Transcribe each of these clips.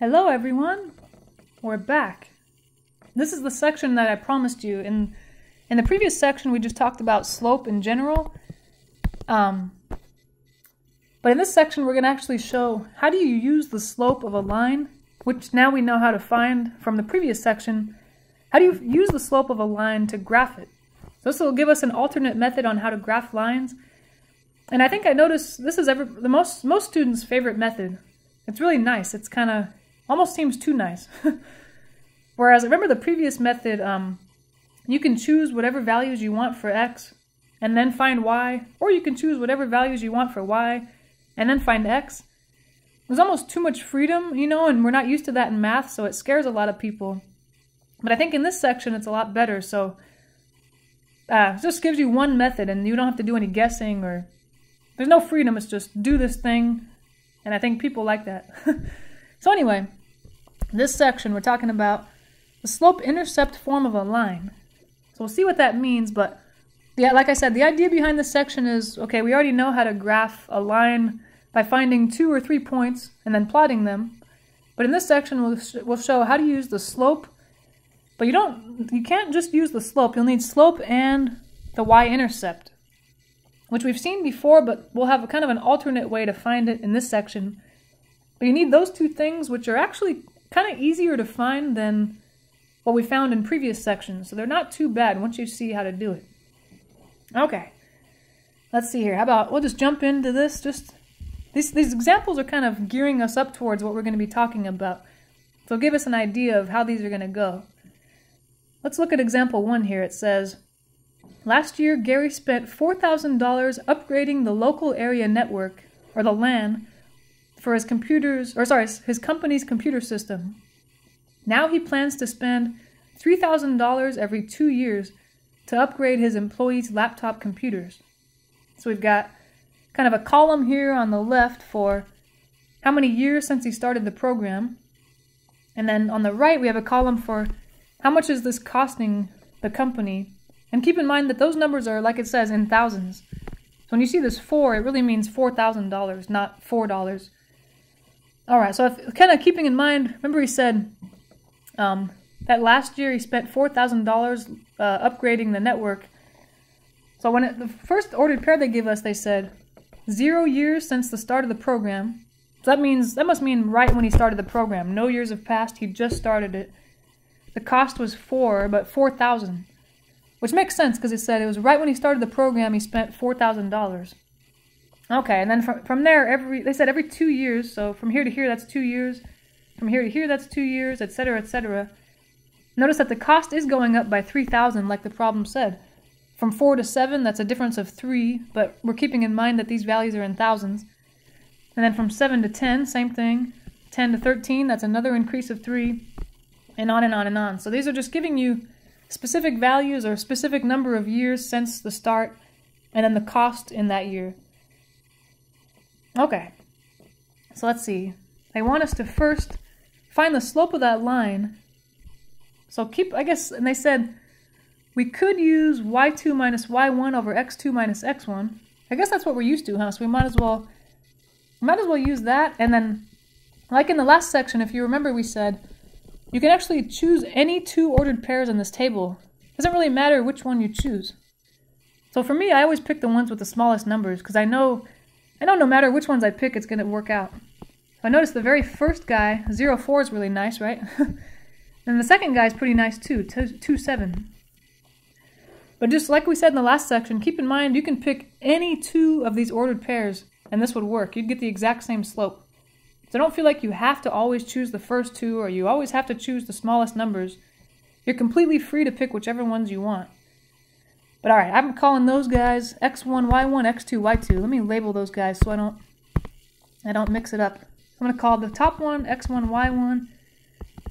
Hello everyone! We're back. This is the section that I promised you. In in the previous section we just talked about slope in general. Um, but in this section we're going to actually show how do you use the slope of a line, which now we know how to find from the previous section. How do you use the slope of a line to graph it? So this will give us an alternate method on how to graph lines. And I think I noticed this is ever the most most students' favorite method. It's really nice. It's kind of Almost seems too nice. Whereas, remember the previous method, um, you can choose whatever values you want for x and then find y, or you can choose whatever values you want for y and then find x. There's almost too much freedom, you know, and we're not used to that in math, so it scares a lot of people. But I think in this section it's a lot better, so uh, it just gives you one method and you don't have to do any guessing or there's no freedom, it's just do this thing, and I think people like that. so anyway, this section, we're talking about the slope-intercept form of a line. So we'll see what that means, but yeah, like I said, the idea behind this section is, okay, we already know how to graph a line by finding two or three points and then plotting them. But in this section, we'll, sh we'll show how to use the slope. But you don't, you can't just use the slope. You'll need slope and the y-intercept, which we've seen before, but we'll have a kind of an alternate way to find it in this section. But you need those two things, which are actually kind of easier to find than what we found in previous sections, so they're not too bad once you see how to do it. Okay, let's see here. How about we'll just jump into this? Just these these examples are kind of gearing us up towards what we're going to be talking about, so give us an idea of how these are going to go. Let's look at example one here. It says. Last year, Gary spent $4,000 upgrading the local area network, or the LAN, for his computers, or sorry, his company's computer system. Now he plans to spend $3,000 every two years to upgrade his employees' laptop computers. So we've got kind of a column here on the left for how many years since he started the program. And then on the right, we have a column for how much is this costing the company. And keep in mind that those numbers are, like it says, in thousands. So when you see this 4, it really means $4,000, not $4. All right, so if, kind of keeping in mind, remember he said um, that last year he spent $4,000 uh, upgrading the network. So when it, the first ordered pair they give us, they said zero years since the start of the program. So that means that must mean right when he started the program. No years have passed. He just started it. The cost was four, but four thousand, which makes sense because it said it was right when he started the program. He spent four thousand dollars. Okay, and then from, from there, every they said every two years, so from here to here, that's two years. From here to here, that's two years, etc., etc. Notice that the cost is going up by 3,000, like the problem said. From 4 to 7, that's a difference of 3, but we're keeping in mind that these values are in thousands. And then from 7 to 10, same thing. 10 to 13, that's another increase of 3, and on and on and on. So these are just giving you specific values or specific number of years since the start, and then the cost in that year. Okay, so let's see. They want us to first find the slope of that line. So keep, I guess, and they said we could use y2 minus y1 over x2 minus x1. I guess that's what we're used to, huh? So we might as well, might as well use that. And then, like in the last section, if you remember, we said you can actually choose any two ordered pairs in this table. It doesn't really matter which one you choose. So for me, I always pick the ones with the smallest numbers because I know I know no matter which ones I pick, it's going to work out. I notice the very first guy, 04 is really nice, right? and the second guy is pretty nice too, 2, 7. But just like we said in the last section, keep in mind you can pick any two of these ordered pairs and this would work. You'd get the exact same slope. So don't feel like you have to always choose the first two or you always have to choose the smallest numbers. You're completely free to pick whichever ones you want. But alright, I'm calling those guys x1, y1, x2, y2. Let me label those guys so I don't I don't mix it up. I'm going to call the top one x1, y1,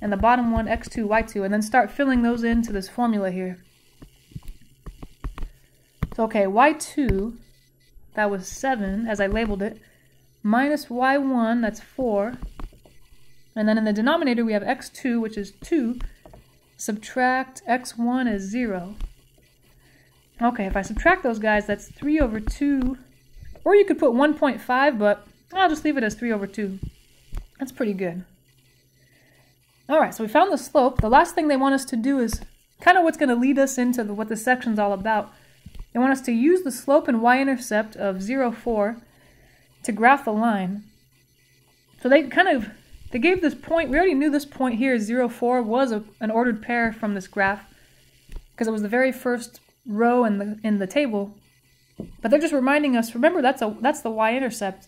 and the bottom one x2, y2, and then start filling those into this formula here. So okay, y2, that was 7 as I labeled it, minus y1, that's 4, and then in the denominator we have x2, which is 2, subtract x1 is 0. Okay, if I subtract those guys, that's 3 over 2. Or you could put 1.5, but I'll just leave it as 3 over 2. That's pretty good. All right, so we found the slope. The last thing they want us to do is kind of what's going to lead us into the, what this section's all about. They want us to use the slope and y-intercept of 0, 4 to graph the line. So they kind of, they gave this point, we already knew this point here, 0, 4, was a, an ordered pair from this graph because it was the very first row in the, in the table. But they're just reminding us, remember that's, a, that's the y-intercept.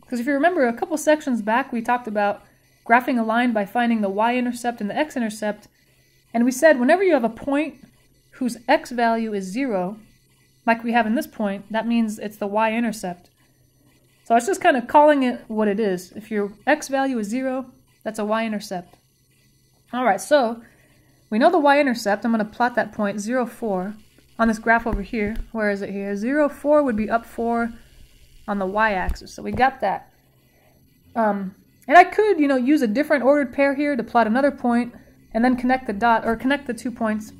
Because if you remember, a couple sections back we talked about graphing a line by finding the y-intercept and the x-intercept. And we said whenever you have a point whose x value is 0, like we have in this point, that means it's the y-intercept. So it's just kind of calling it what it is. If your x value is 0, that's a y-intercept. All right, so we know the y-intercept. I'm going to plot that point, 0, 4, on this graph over here. Where is it here? 0, 4 would be up 4 on the y-axis. So we got that. Um, and I could, you know, use a different ordered pair here to plot another point and then connect the dot or connect the two points.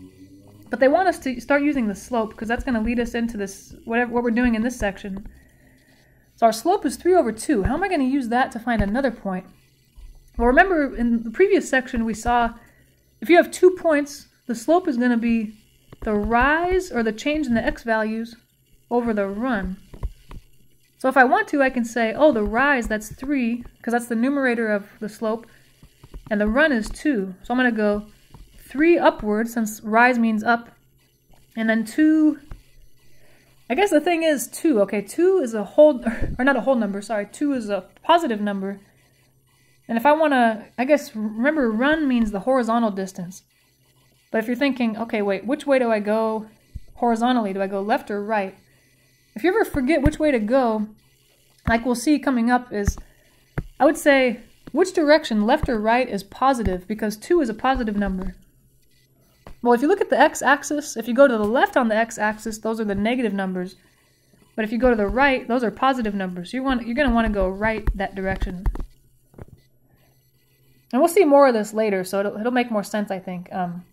But they want us to start using the slope because that's going to lead us into this whatever what we're doing in this section. So our slope is 3 over 2. How am I going to use that to find another point? Well, remember in the previous section we saw if you have two points, the slope is going to be the rise or the change in the x values over the run. So if I want to, I can say, oh, the rise, that's 3, because that's the numerator of the slope, and the run is 2. So I'm going to go 3 upward, since rise means up, and then 2, I guess the thing is 2, okay, 2 is a whole, or not a whole number, sorry, 2 is a positive number, and if I want to, I guess, remember run means the horizontal distance. But if you're thinking, okay, wait, which way do I go horizontally? Do I go left or right? If you ever forget which way to go, like we'll see coming up, is I would say which direction, left or right, is positive because 2 is a positive number. Well, if you look at the x-axis, if you go to the left on the x-axis, those are the negative numbers. But if you go to the right, those are positive numbers. You want, you're going to want to go right that direction. And we'll see more of this later, so it'll, it'll make more sense, I think. Um,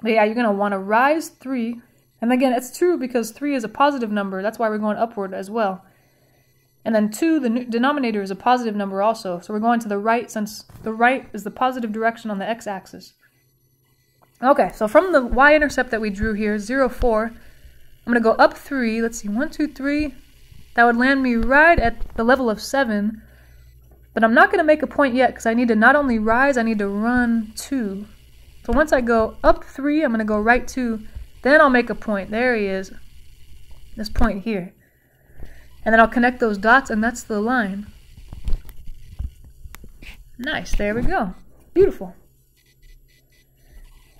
but yeah, you're going to want to rise 3 and again, it's true because 3 is a positive number. That's why we're going upward as well. And then 2, the denominator, is a positive number also. So we're going to the right since the right is the positive direction on the x-axis. Okay, so from the y-intercept that we drew here, 0, 4, I'm going to go up 3. Let's see, 1, 2, 3. That would land me right at the level of 7. But I'm not going to make a point yet because I need to not only rise, I need to run 2. So once I go up 3, I'm going to go right 2 then I'll make a point. There he is. This point here. And then I'll connect those dots and that's the line. Nice, there we go. Beautiful.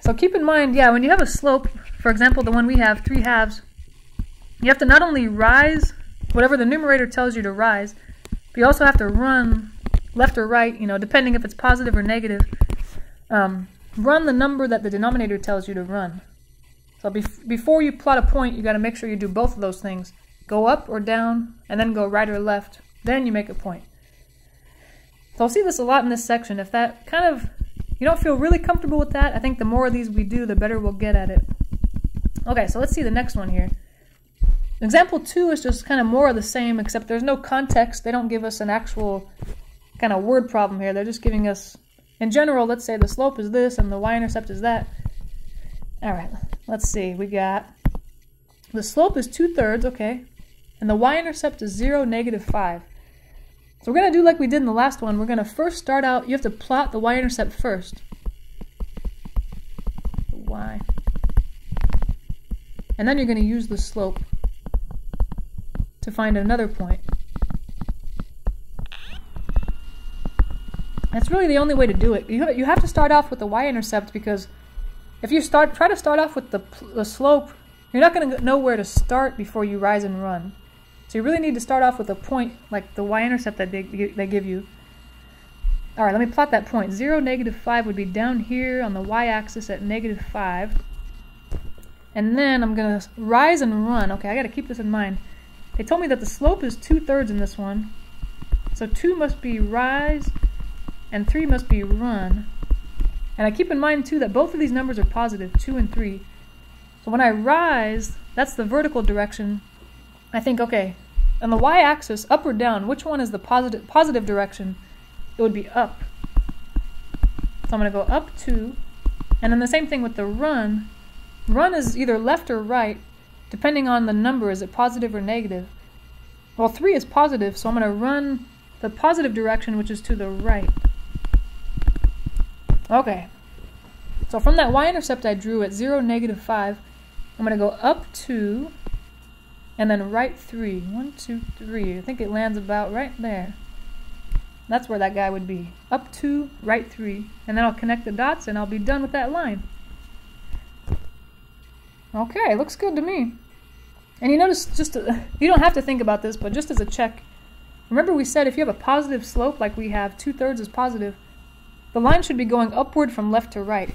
So keep in mind, yeah, when you have a slope, for example, the one we have, 3 halves, you have to not only rise whatever the numerator tells you to rise, but you also have to run left or right, you know, depending if it's positive or negative. Um, run the number that the denominator tells you to run. So bef before you plot a point, you got to make sure you do both of those things. Go up or down, and then go right or left. Then you make a point. So I'll see this a lot in this section. If that kind of, you don't feel really comfortable with that, I think the more of these we do, the better we'll get at it. Okay, so let's see the next one here. Example 2 is just kind of more of the same, except there's no context. They don't give us an actual kind of word problem here. They're just giving us, in general, let's say the slope is this and the y-intercept is that. All right, let's see. We got the slope is 2 thirds, okay, and the y-intercept is 0, negative 5. So we're going to do like we did in the last one. We're going to first start out, you have to plot the y-intercept first. Y. And then you're going to use the slope to find another point. That's really the only way to do it. You, you have to start off with the y-intercept because if you start try to start off with the, the slope, you're not going to know where to start before you rise and run. So you really need to start off with a point like the y-intercept that they, they give you. Alright, let me plot that point. 0, negative 5 would be down here on the y-axis at negative 5. And then I'm going to rise and run. Okay, I got to keep this in mind. They told me that the slope is 2 thirds in this one. So 2 must be rise and 3 must be run. And I keep in mind too that both of these numbers are positive, 2 and 3. So when I rise, that's the vertical direction. I think, okay, on the y-axis, up or down, which one is the positive, positive direction? It would be up. So I'm going to go up 2. And then the same thing with the run. Run is either left or right, depending on the number. Is it positive or negative? Well, 3 is positive, so I'm going to run the positive direction, which is to the right. Okay. So from that y-intercept I drew at 0, negative 5, I'm going to go up 2, and then right 3. 1, 2, 3. I think it lands about right there. That's where that guy would be. Up 2, right 3. And then I'll connect the dots and I'll be done with that line. Okay, looks good to me. And you notice, just to, you don't have to think about this, but just as a check, remember we said if you have a positive slope like we have, two-thirds is positive, the line should be going upward from left to right.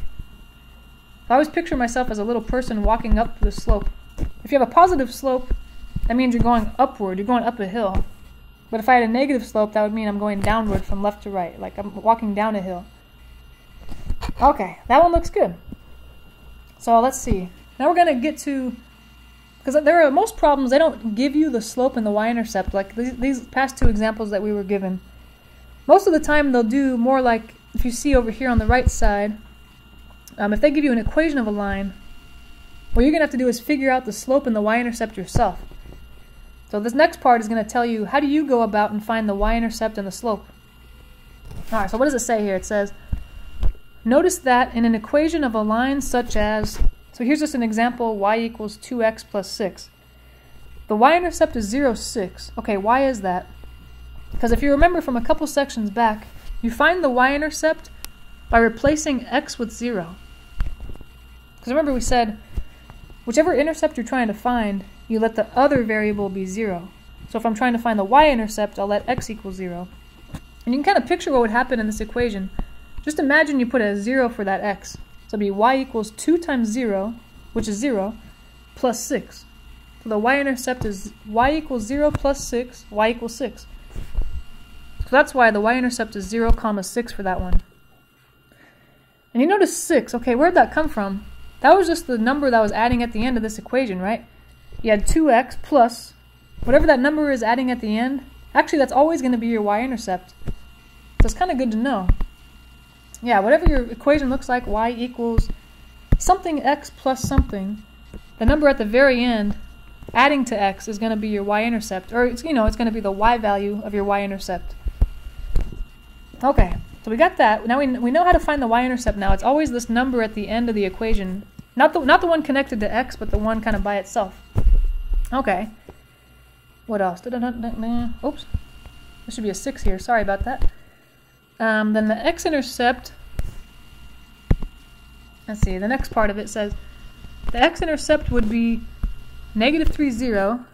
I always picture myself as a little person walking up the slope. If you have a positive slope, that means you're going upward, you're going up a hill. But if I had a negative slope, that would mean I'm going downward from left to right, like I'm walking down a hill. Okay, that one looks good. So let's see. Now we're going to get to, because there are most problems, they don't give you the slope and the y-intercept, like these, these past two examples that we were given. Most of the time they'll do more like, if you see over here on the right side, um, if they give you an equation of a line, what you're going to have to do is figure out the slope and the y-intercept yourself. So this next part is going to tell you how do you go about and find the y-intercept and the slope. Alright, so what does it say here? It says, notice that in an equation of a line such as, so here's just an example, y equals 2x plus 6. The y-intercept is 0, 6. Okay, why is that? Because if you remember from a couple sections back, you find the y-intercept by replacing x with 0. Because remember we said, whichever intercept you're trying to find, you let the other variable be 0. So if I'm trying to find the y-intercept, I'll let x equal 0. And you can kind of picture what would happen in this equation. Just imagine you put a 0 for that x. So it'd be y equals 2 times 0, which is 0, plus 6. So the y-intercept is y equals 0 plus 6, y equals 6. So that's why the y-intercept is 0 comma 6 for that one. And you notice 6. Okay, where'd that come from? That was just the number that was adding at the end of this equation, right? you had 2x plus whatever that number is adding at the end. Actually, that's always going to be your y-intercept. So it's kind of good to know. Yeah, whatever your equation looks like, y equals something x plus something, the number at the very end adding to x is going to be your y-intercept. Or, it's, you know, it's going to be the y value of your y-intercept. Okay, so we got that. Now we, we know how to find the y-intercept now. It's always this number at the end of the equation. Not the, not the one connected to x, but the one kind of by itself. Okay. What else? Da -da -da Oops. There should be a 6 here. Sorry about that. Um, then the x-intercept, let's see, the next part of it says the x-intercept would be negative 3, 0.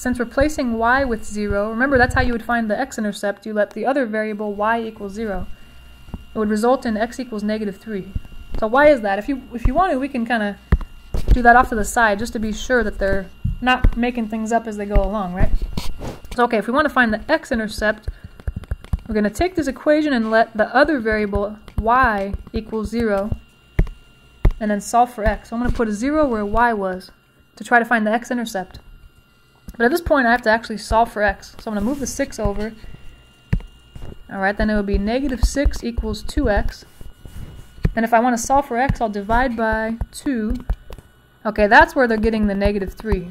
Since replacing y with 0, remember that's how you would find the x-intercept. You let the other variable y equal 0. It would result in x equals negative 3. So why is that? If you, if you want to, we can kind of do that off to the side just to be sure that they're not making things up as they go along, right? So, okay, if we want to find the x-intercept, we're going to take this equation and let the other variable y equal 0 and then solve for x. So I'm going to put a 0 where y was to try to find the x-intercept. But at this point, I have to actually solve for x. So I'm going to move the 6 over. Alright, then it would be negative 6 equals 2x. Then if I want to solve for x, I'll divide by 2. Okay, that's where they're getting the negative 3. So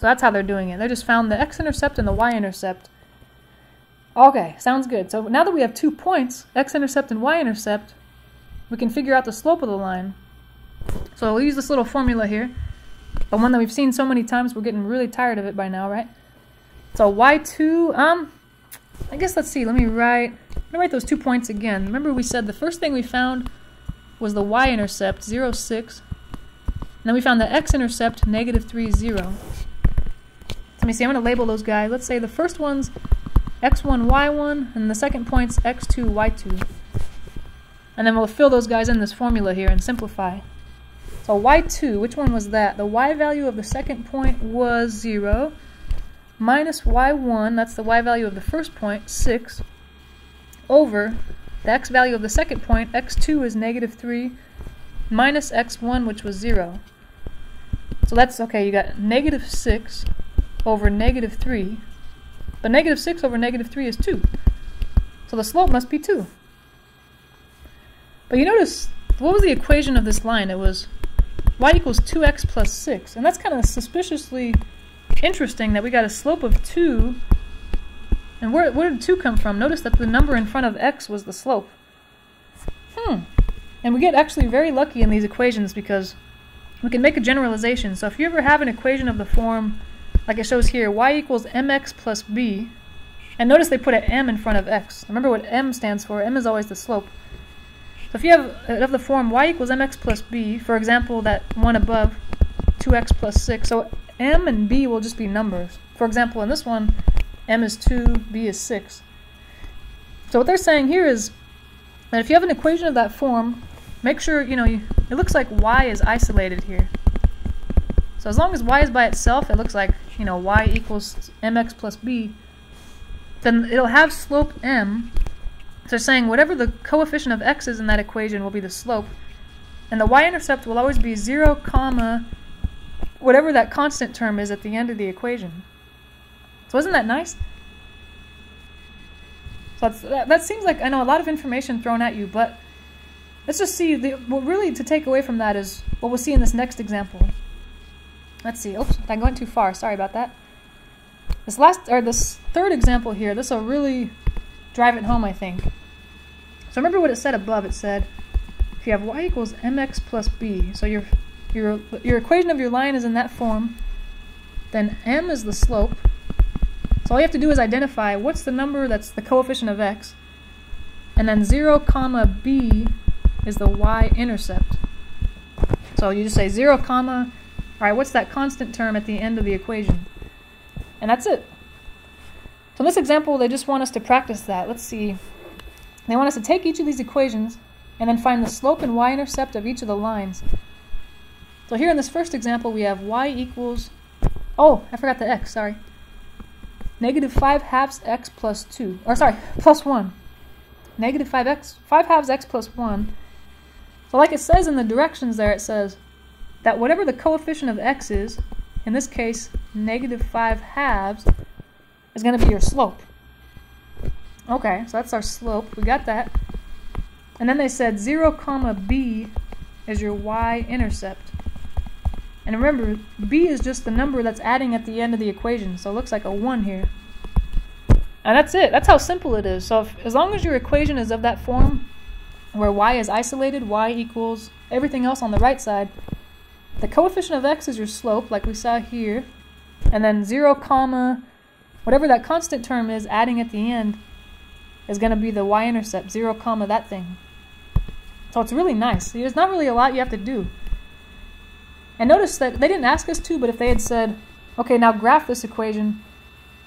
that's how they're doing it. They just found the x-intercept and the y-intercept. Okay, sounds good. So now that we have two points, x-intercept and y-intercept, we can figure out the slope of the line. So we'll use this little formula here. The one that we've seen so many times, we're getting really tired of it by now, right? So y2, um, I guess let's see, let me write, let me write those two points again. Remember we said the first thing we found was the y-intercept, 0, 6. And then we found the x-intercept, negative 3, 0. Let me see, I'm to label those guys. Let's say the first one's x1, y1, and the second point's x2, y2. And then we'll fill those guys in this formula here and simplify. So y2, which one was that? The y value of the second point was 0, minus y1, that's the y value of the first point, 6, over the x value of the second point, x2 is negative 3, minus x1, which was 0. So that's, okay, you got negative 6 over negative 3. But negative 6 over negative 3 is 2. So the slope must be 2. But you notice, what was the equation of this line? It was y equals 2x plus 6. And that's kind of suspiciously interesting that we got a slope of 2. And where, where did 2 come from? Notice that the number in front of x was the slope. Hmm. And we get actually very lucky in these equations because we can make a generalization. So if you ever have an equation of the form, like it shows here, y equals mx plus b, and notice they put an m in front of x. Remember what m stands for. m is always the slope. So if you have uh, of the form y equals mx plus b, for example, that one above, 2x plus 6, so m and b will just be numbers. For example, in this one, m is 2, b is 6. So what they're saying here is that if you have an equation of that form, make sure, you know, you, it looks like y is isolated here. So as long as y is by itself, it looks like, you know, y equals mx plus b, then it'll have slope m. So saying whatever the coefficient of x is in that equation will be the slope. And the y-intercept will always be 0, comma, whatever that constant term is at the end of the equation. So isn't that nice? So that, that seems like, I know, a lot of information thrown at you, but let's just see, the, what really to take away from that is what we'll see in this next example. Let's see, oops, I went too far, sorry about that. This last, or this third example here, this will really drive it home, I think. So remember what it said above. It said, if you have y equals mx plus b, so your, your, your equation of your line is in that form, then m is the slope. So all you have to do is identify what's the number that's the coefficient of x, and then 0 comma b is the y-intercept. So you just say 0 comma, all right, what's that constant term at the end of the equation? And that's it. So in this example, they just want us to practice that. Let's see. They want us to take each of these equations and then find the slope and y-intercept of each of the lines. So here in this first example, we have y equals, oh, I forgot the x, sorry. Negative 5 halves x plus 2, or sorry, plus 1. Negative 5x, 5 halves x plus 1. So like it says in the directions there, it says that whatever the coefficient of x is, in this case, negative 5 halves, is going to be your slope. Okay, so that's our slope. We got that. And then they said 0 comma b is your y-intercept. And remember, b is just the number that's adding at the end of the equation, so it looks like a 1 here. And that's it. That's how simple it is. So if, as long as your equation is of that form, where y is isolated, y equals everything else on the right side, the coefficient of x is your slope, like we saw here, and then 0 comma, whatever that constant term is, adding at the end, is going to be the y-intercept, 0 comma that thing. So it's really nice. There's not really a lot you have to do. And notice that they didn't ask us to, but if they had said, okay, now graph this equation,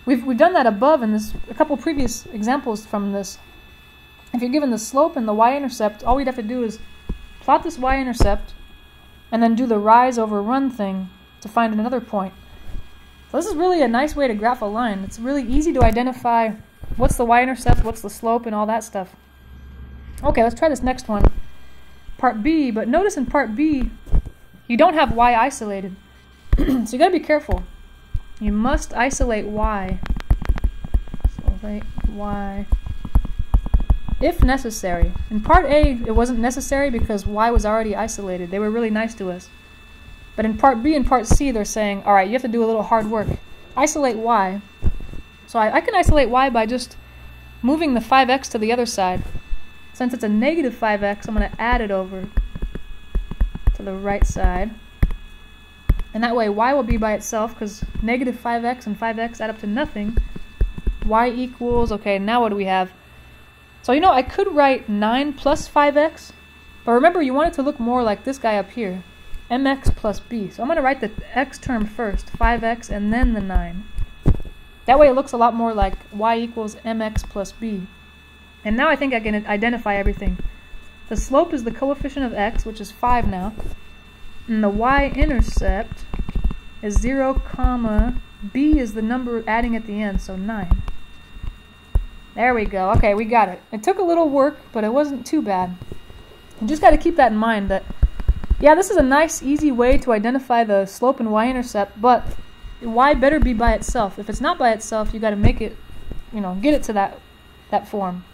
we've, we've done that above in this a couple previous examples from this. If you're given the slope and the y-intercept, all we'd have to do is plot this y-intercept and then do the rise over run thing to find another point. So this is really a nice way to graph a line. It's really easy to identify what's the y-intercept, what's the slope, and all that stuff. Okay, let's try this next one. Part B, but notice in part B, you don't have y isolated. so you gotta be careful. You must isolate y. Isolate y if necessary. In part A, it wasn't necessary because y was already isolated. They were really nice to us. But in part B and part C, they're saying, all right, you have to do a little hard work. Isolate y. So I, I can isolate y by just moving the 5x to the other side. Since it's a negative 5x, I'm going to add it over to the right side. And that way y will be by itself because negative 5x and 5x add up to nothing. y equals, okay, now what do we have? So you know, I could write 9 plus 5x, but remember you want it to look more like this guy up here, mx plus b. So I'm going to write the x term first, 5x, and then the 9. That way it looks a lot more like y equals mx plus b. And now I think I can identify everything. The slope is the coefficient of x, which is 5 now. And the y-intercept is 0, comma, b is the number adding at the end, so 9. There we go. Okay, we got it. It took a little work, but it wasn't too bad. You just got to keep that in mind that, yeah, this is a nice, easy way to identify the slope and y-intercept, but y better be by itself. If it's not by itself, you got to make it, you know, get it to that, that form.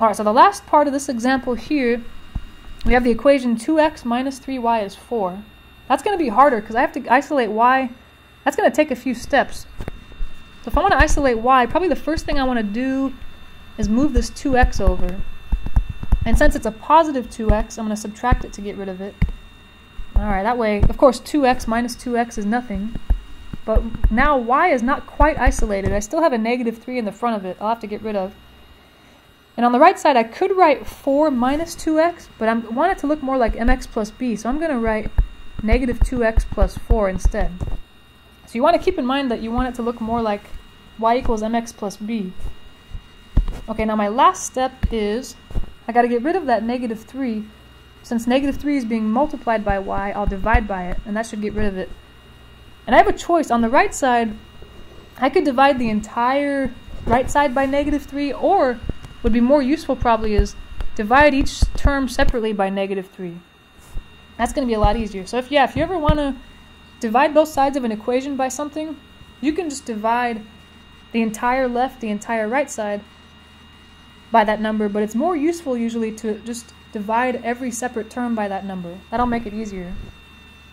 Alright, so the last part of this example here, we have the equation 2x minus 3y is 4. That's going to be harder because I have to isolate y. That's going to take a few steps. So if I want to isolate y, probably the first thing I want to do is move this 2x over. And since it's a positive 2x, I'm going to subtract it to get rid of it. Alright, that way, of course, 2x minus 2x is nothing. But now y is not quite isolated. I still have a negative 3 in the front of it. I'll have to get rid of. And on the right side, I could write 4 minus 2x, but I want it to look more like mx plus b. So I'm going to write negative 2x plus 4 instead. So you want to keep in mind that you want it to look more like y equals mx plus b. Okay, now my last step is I got to get rid of that negative 3. Since negative 3 is being multiplied by y, I'll divide by it, and that should get rid of it. And I have a choice. On the right side, I could divide the entire right side by negative 3, or would be more useful probably is divide each term separately by negative 3. That's going to be a lot easier. So if yeah, if you ever want to divide both sides of an equation by something, you can just divide the entire left, the entire right side by that number, but it's more useful usually to just divide every separate term by that number. That'll make it easier.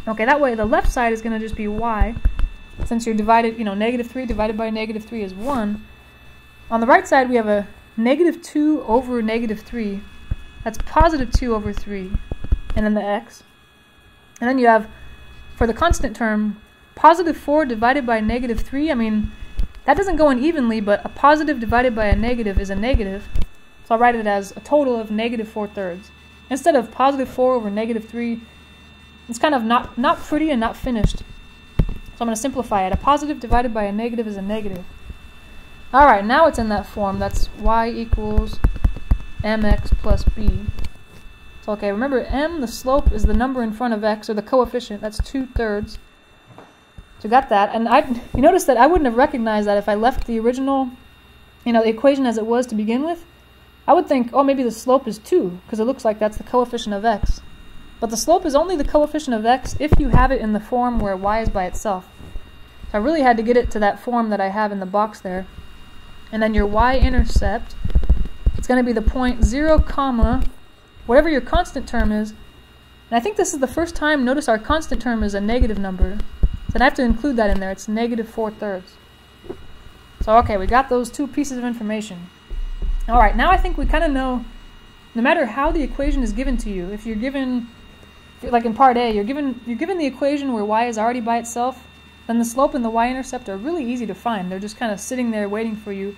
Okay, that way the left side is going to just be y. Since you're divided, you know, negative 3 divided by negative 3 is 1. On the right side, we have a negative 2 over negative 3. That's positive 2 over 3. And then the x. And then you have, for the constant term, positive 4 divided by negative 3. I mean, that doesn't go in evenly, but a positive divided by a negative is a negative. So I'll write it as a total of negative 4 thirds. Instead of positive 4 over negative 3, it's kind of not, not pretty and not finished. So I'm going to simplify it. A positive divided by a negative is a negative. Alright, now it's in that form. That's y equals mx plus b. So okay, remember m, the slope, is the number in front of x, or the coefficient. That's 2 thirds. So got that. And I, you notice that I wouldn't have recognized that if I left the original, you know, the equation as it was to begin with. I would think, oh, maybe the slope is 2, because it looks like that's the coefficient of x. But the slope is only the coefficient of x if you have it in the form where y is by itself. So I really had to get it to that form that I have in the box there. And then your y-intercept, it's going to be the point 0, comma, whatever your constant term is. And I think this is the first time, notice our constant term is a negative number. So I have to include that in there. It's negative 4 thirds. So okay, we got those two pieces of information. All right, now I think we kind of know, no matter how the equation is given to you, if you're given, like in part A, you're given you're given the equation where y is already by itself, then the slope and the y-intercept are really easy to find. They're just kind of sitting there waiting for you.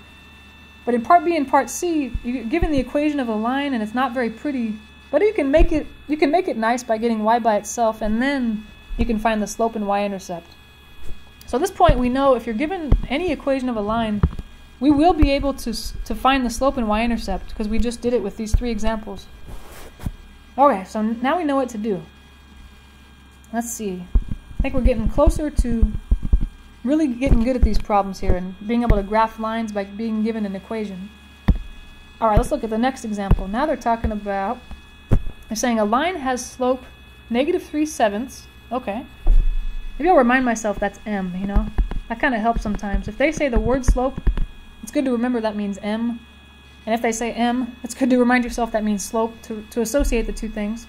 But in part B and part C, you're given the equation of a line and it's not very pretty, but you can make it you can make it nice by getting y by itself and then you can find the slope and y-intercept. So at this point we know if you're given any equation of a line, we will be able to, to find the slope and y-intercept because we just did it with these three examples. Okay, so now we know what to do. Let's see. I think we're getting closer to really getting good at these problems here and being able to graph lines by being given an equation. Alright, let's look at the next example. Now they're talking about, they're saying a line has slope negative 3 sevenths. Okay. Maybe I'll remind myself that's m, you know? That kind of helps sometimes. If they say the word slope, it's good to remember that means m. And if they say m, it's good to remind yourself that means slope to, to associate the two things.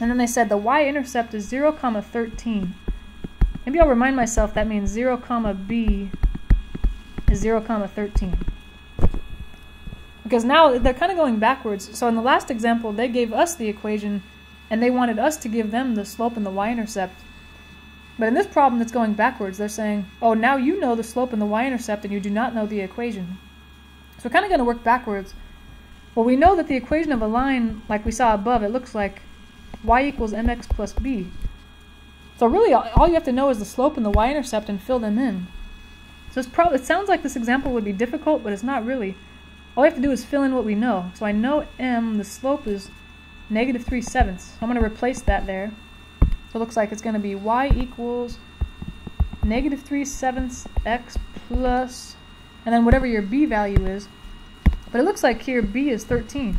And then they said the y-intercept is 0, comma 13. Maybe I'll remind myself that means 0, comma b is 0, comma 13. Because now they're kind of going backwards. So in the last example, they gave us the equation, and they wanted us to give them the slope and the y-intercept. But in this problem that's going backwards, they're saying, oh, now you know the slope and the y-intercept and you do not know the equation. So we're kind of going to work backwards. Well, we know that the equation of a line, like we saw above, it looks like y equals mx plus b. So really, all you have to know is the slope and the y-intercept and fill them in. So it's probably, it sounds like this example would be difficult, but it's not really. All we have to do is fill in what we know. So I know m, the slope is negative 3 sevenths. I'm going to replace that there. So it looks like it's going to be y equals negative 3 sevenths x plus, and then whatever your b value is. But it looks like here b is 13.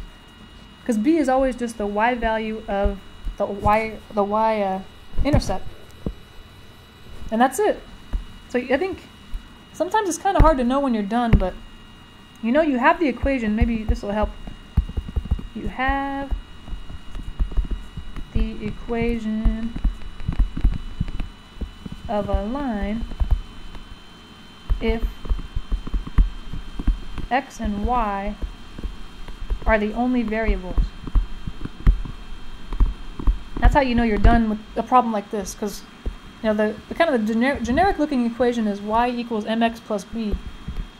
Because b is always just the y value of the y, the y uh, intercept. And that's it. So I think sometimes it's kind of hard to know when you're done, but you know you have the equation. Maybe this will help. you have the equation of a line if x and y are the only variables. That's how you know you're done with a problem like this, because you know the, the kind of the gener generic looking equation is y equals mx plus b,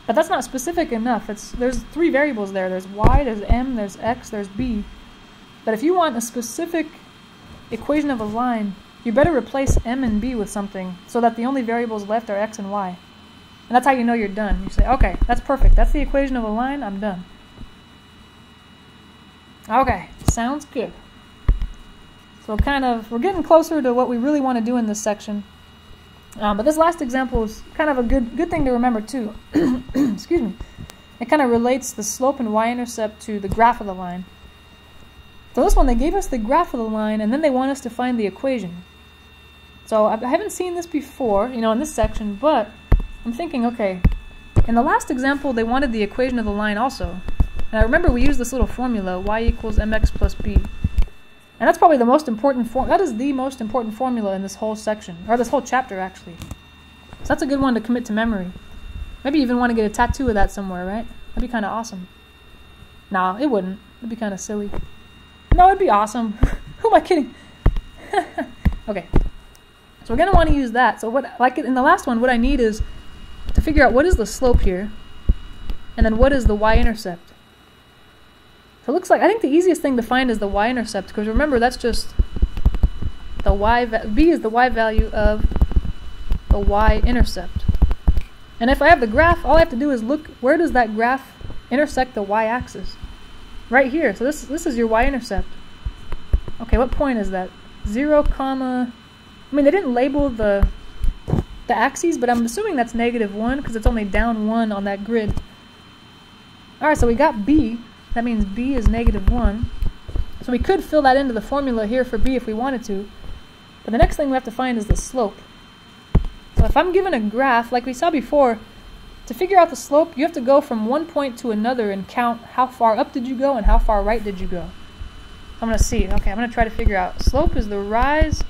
but that's not specific enough. It's there's three variables there. There's y, there's m, there's x, there's b. But if you want a specific equation of a line, you better replace m and b with something so that the only variables left are x and y. And that's how you know you're done. You say, okay, that's perfect. That's the equation of a line. I'm done. Okay, sounds good. So kind of, we're getting closer to what we really want to do in this section. Um, but this last example is kind of a good good thing to remember too. Excuse me. It kind of relates the slope and y-intercept to the graph of the line. So this one, they gave us the graph of the line, and then they want us to find the equation. So I haven't seen this before, you know, in this section, but I'm thinking, okay, in the last example, they wanted the equation of the line also. And I remember we used this little formula, y equals mx plus b. And that's probably the most important form. That is the most important formula in this whole section, or this whole chapter, actually. So that's a good one to commit to memory. Maybe you even want to get a tattoo of that somewhere, right? That'd be kind of awesome. Nah, it wouldn't. It'd be kind of silly. No, it'd be awesome. Who am I kidding? okay. So we're going to want to use that. So what, like in the last one, what I need is to figure out what is the slope here, and then what is the y-intercept. So it looks like, I think the easiest thing to find is the y-intercept, because remember that's just the y, b is the y value of the y-intercept. And if I have the graph, all I have to do is look, where does that graph intersect the y-axis? Right here, so this, this is your y-intercept. Okay, what point is that? 0, comma, I mean they didn't label the the axes, but I'm assuming that's negative 1 because it's only down 1 on that grid. Alright, so we got b. That means b is negative 1. So we could fill that into the formula here for b if we wanted to. But the next thing we have to find is the slope. So if I'm given a graph, like we saw before, to figure out the slope, you have to go from one point to another and count how far up did you go and how far right did you go. I'm going to see. Okay, I'm going to try to figure out. Slope is the rise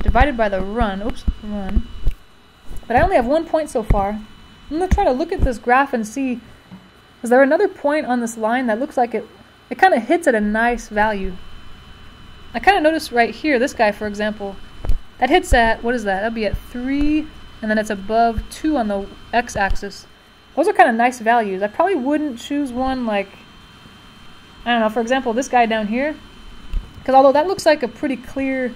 divided by the run. Oops, run but I only have one point so far. I'm going to try to look at this graph and see, is there another point on this line that looks like it, it kind of hits at a nice value. I kind of noticed right here, this guy for example, that hits at, what is that? That'll be at 3, and then it's above 2 on the x-axis. Those are kind of nice values. I probably wouldn't choose one like, I don't know, for example, this guy down here. Because although that looks like a pretty clear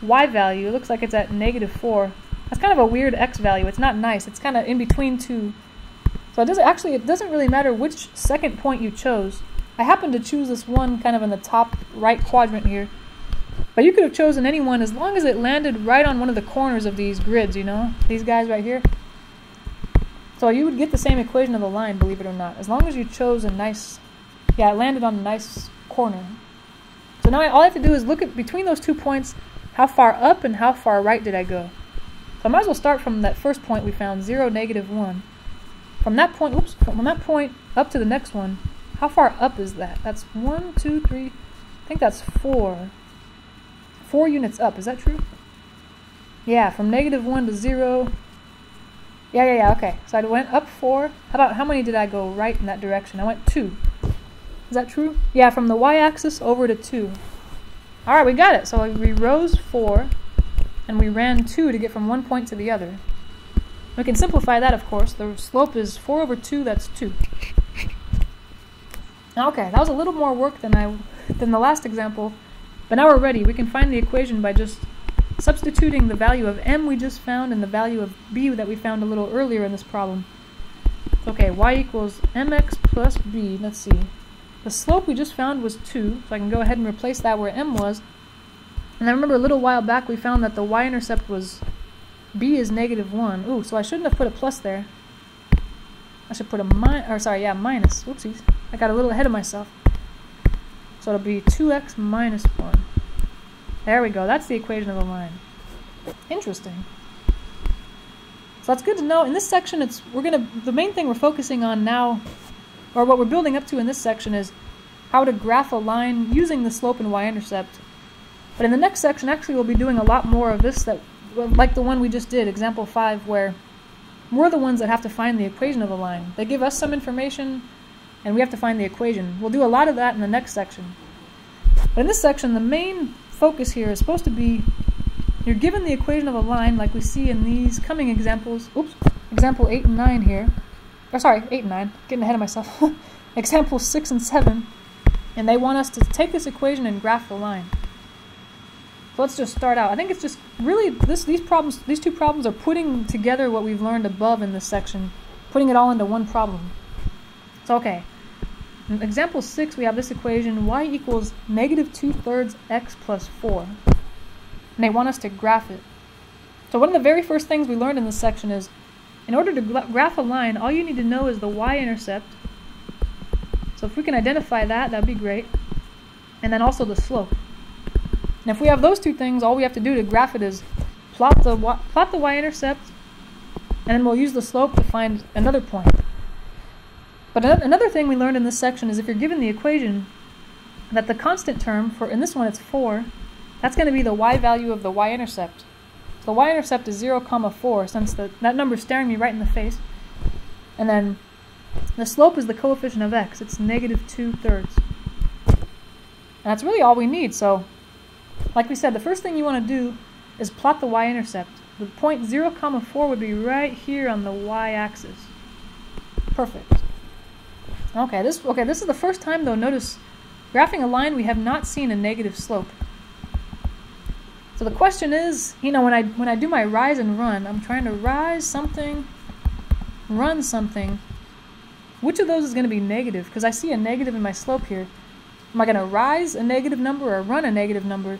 y value, it looks like it's at negative 4. That's kind of a weird x value. It's not nice. It's kind of in between two. So it doesn't actually it doesn't really matter which second point you chose. I happen to choose this one kind of in the top right quadrant here. But you could have chosen anyone as long as it landed right on one of the corners of these grids, you know? These guys right here. So you would get the same equation of the line, believe it or not. As long as you chose a nice... Yeah, it landed on a nice corner. So now all I have to do is look at between those two points, how far up and how far right did I go. So I might as well start from that first point we found, 0, negative 1. From that point, oops, from that point up to the next one, how far up is that? That's 1, 2, 3, I think that's 4. 4 units up, is that true? Yeah, from negative 1 to 0. Yeah, yeah, yeah, okay. So I went up 4. How about, how many did I go right in that direction? I went 2. Is that true? Yeah, from the y-axis over to 2. Alright, we got it. So we rose 4 and we ran 2 to get from one point to the other. We can simplify that, of course. The slope is 4 over 2, that's 2. Okay, that was a little more work than I than the last example, but now we're ready. We can find the equation by just substituting the value of m we just found and the value of b that we found a little earlier in this problem. Okay, y equals mx plus b. Let's see. The slope we just found was 2, so I can go ahead and replace that where m was, and I remember a little while back we found that the y-intercept was b is negative 1. Ooh, so I shouldn't have put a plus there. I should put a minus, or sorry, yeah, minus. Whoopsies. I got a little ahead of myself. So it'll be 2x minus 1. There we go. That's the equation of the line. Interesting. So that's good to know. In this section, it's we're gonna the main thing we're focusing on now, or what we're building up to in this section is how to graph a line using the slope and y-intercept. But in the next section, actually, we'll be doing a lot more of this, that, like the one we just did, example 5, where we're the ones that have to find the equation of a line. They give us some information, and we have to find the equation. We'll do a lot of that in the next section. But in this section, the main focus here is supposed to be you're given the equation of a line like we see in these coming examples. Oops, example 8 and 9 here. Or sorry, 8 and 9, getting ahead of myself. example 6 and 7. And they want us to take this equation and graph the line. So let's just start out. I think it's just really this these problems these two problems are putting together what we've learned above in this section, putting it all into one problem. So okay. In example 6 we have this equation y equals negative 2 thirds x plus 4 and they want us to graph it. So one of the very first things we learned in this section is in order to graph a line, all you need to know is the y-intercept. So if we can identify that, that'd be great. And then also the slope. And if we have those two things, all we have to do to graph it is plot the plot the y-intercept, and then we'll use the slope to find another point. But another thing we learned in this section is if you're given the equation, that the constant term for, in this one it's 4, that's going to be the y value of the y-intercept. So the y-intercept is 0, comma 4, since the, that number is staring me right in the face. And then the slope is the coefficient of x. It's negative 2 thirds. And that's really all we need. So, like we said, the first thing you want to do is plot the y-intercept. The point 0, comma 4 would be right here on the y-axis. Perfect. Okay, this okay. This is the first time, though. Notice, graphing a line, we have not seen a negative slope. So the question is, you know, when I when I do my rise and run, I'm trying to rise something, run something. Which of those is going to be negative? Because I see a negative in my slope here. Am I going to rise a negative number or run a negative number?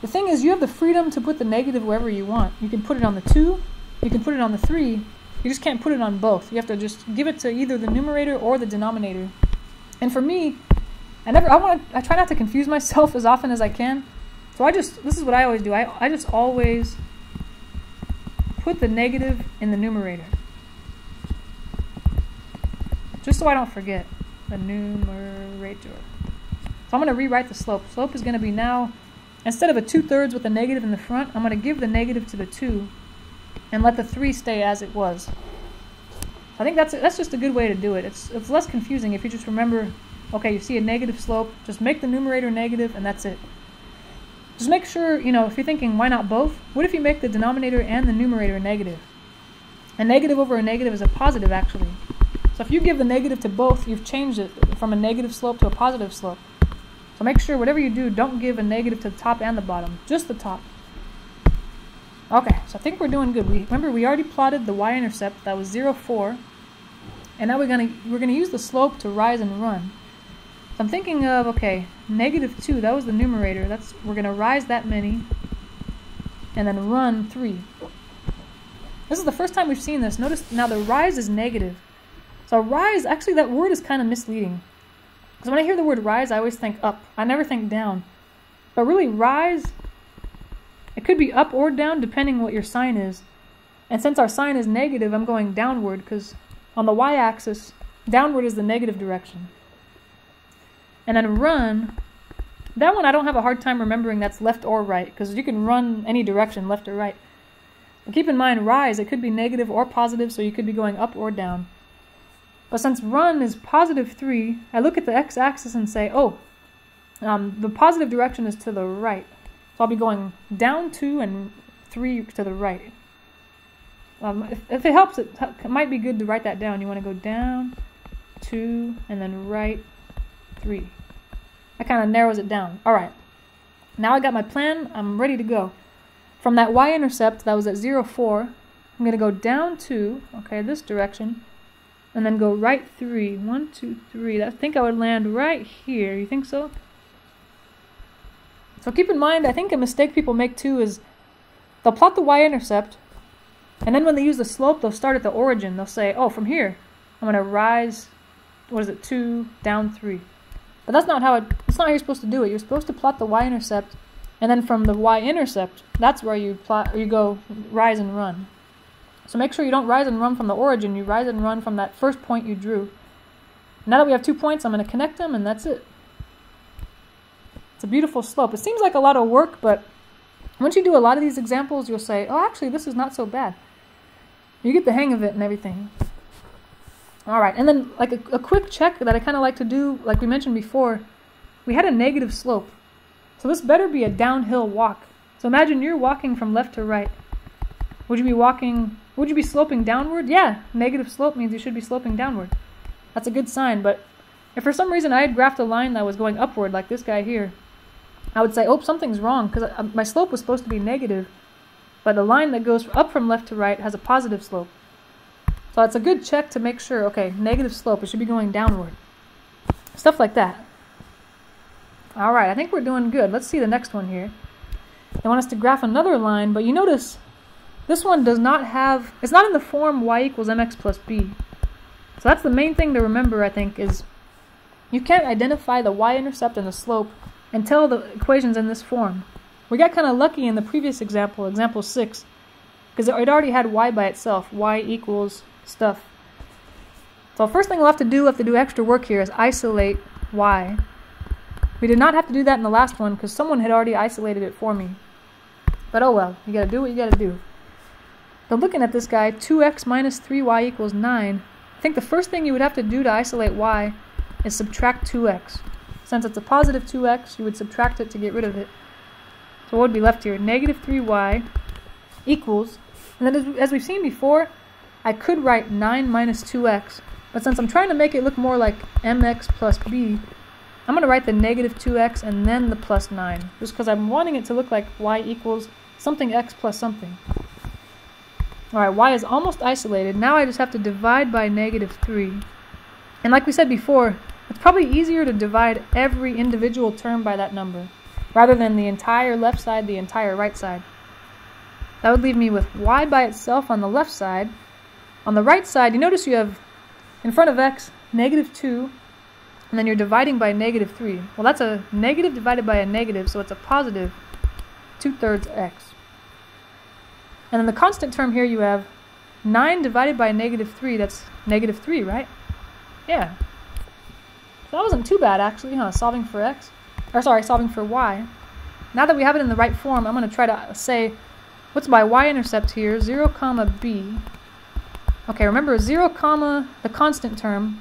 The thing is, you have the freedom to put the negative wherever you want. You can put it on the 2, you can put it on the 3, you just can't put it on both. You have to just give it to either the numerator or the denominator. And for me, I never I want I try not to confuse myself as often as I can. So I just, this is what I always do. I, I just always put the negative in the numerator. Just so I don't forget the numerator. So I'm going to rewrite the slope. Slope is going to be now, instead of a 2 thirds with a negative in the front, I'm going to give the negative to the 2 and let the 3 stay as it was. I think that's that's just a good way to do it. It's, it's less confusing if you just remember, okay, you see a negative slope, just make the numerator negative and that's it. Just make sure, you know, if you're thinking, why not both? What if you make the denominator and the numerator negative? A negative over a negative is a positive, actually. So if you give the negative to both, you've changed it from a negative slope to a positive slope. So make sure whatever you do, don't give a negative to the top and the bottom, just the top. Okay, so I think we're doing good. We remember we already plotted the y-intercept that was 0, 4, and now we're gonna we're gonna use the slope to rise and run. So I'm thinking of, okay, negative 2, that was the numerator. That's We're going to rise that many and then run 3. This is the first time we've seen this. Notice now the rise is negative. So rise, actually that word is kind of misleading. Because when I hear the word rise, I always think up. I never think down. But really, rise, it could be up or down depending what your sign is. And since our sign is negative, I'm going downward because on the y-axis, downward is the negative direction and then run. That one I don't have a hard time remembering that's left or right, because you can run any direction, left or right. But keep in mind, rise, it could be negative or positive, so you could be going up or down. But since run is positive 3, I look at the x-axis and say, oh, um, the positive direction is to the right. So I'll be going down 2 and 3 to the right. Um, if, if, it helps, it, it might be good to write that down. You want to go down, 2, and then right, 3. That kind of narrows it down. All right. Now I got my plan. I'm ready to go. From that y-intercept that was at 0, 4, I'm going to go down 2, okay, this direction, and then go right 3. 1, 2, 3. I think I would land right here. You think so? So keep in mind, I think a mistake people make too is they'll plot the y-intercept, and then when they use the slope, they'll start at the origin. They'll say, oh, from here, I'm going to rise, what is it, 2, down 3. But that's not how it, that's not how you're supposed to do it. You're supposed to plot the y-intercept, and then from the y-intercept, that's where you plot, you go rise and run. So make sure you don't rise and run from the origin, you rise and run from that first point you drew. Now that we have two points, I'm going to connect them, and that's it. It's a beautiful slope. It seems like a lot of work, but once you do a lot of these examples, you'll say, oh, actually, this is not so bad. You get the hang of it and everything. All right, and then like a, a quick check that I kind of like to do, like we mentioned before, we had a negative slope. So this better be a downhill walk. So imagine you're walking from left to right. Would you be walking, would you be sloping downward? Yeah, negative slope means you should be sloping downward. That's a good sign, but if for some reason I had graphed a line that was going upward, like this guy here, I would say, oh, something's wrong, because uh, my slope was supposed to be negative, but the line that goes up from left to right has a positive slope. So it's a good check to make sure, okay, negative slope, it should be going downward. Stuff like that. All right, I think we're doing good. Let's see the next one here. They want us to graph another line, but you notice this one does not have, it's not in the form y equals mx plus b. So that's the main thing to remember, I think, is you can't identify the y-intercept and the slope until the equation's in this form. We got kind of lucky in the previous example, example 6, because it already had y by itself, y equals stuff. So first thing we'll have to do, we'll have to do extra work here, is isolate y. We did not have to do that in the last one because someone had already isolated it for me. But oh well, you gotta do what you gotta do. But looking at this guy, 2x minus 3y equals 9, I think the first thing you would have to do to isolate y is subtract 2x. Since it's a positive 2x, you would subtract it to get rid of it. So what would be left here? Negative 3y equals, and then as, as we've seen before, I could write 9 minus 2x, but since I'm trying to make it look more like mx plus b, I'm going to write the negative 2x and then the plus 9, just because I'm wanting it to look like y equals something x plus something. Alright, y is almost isolated. Now I just have to divide by negative 3. And like we said before, it's probably easier to divide every individual term by that number, rather than the entire left side, the entire right side. That would leave me with y by itself on the left side. On the right side, you notice you have, in front of x, negative 2, and then you're dividing by negative 3. Well, that's a negative divided by a negative, so it's a positive 2 thirds x. And then the constant term here you have 9 divided by negative 3, that's negative 3, right? Yeah. That wasn't too bad, actually, huh? Solving for x. Or, sorry, solving for y. Now that we have it in the right form, I'm going to try to say, what's my y-intercept here? 0, comma b. Okay, remember 0, comma the constant term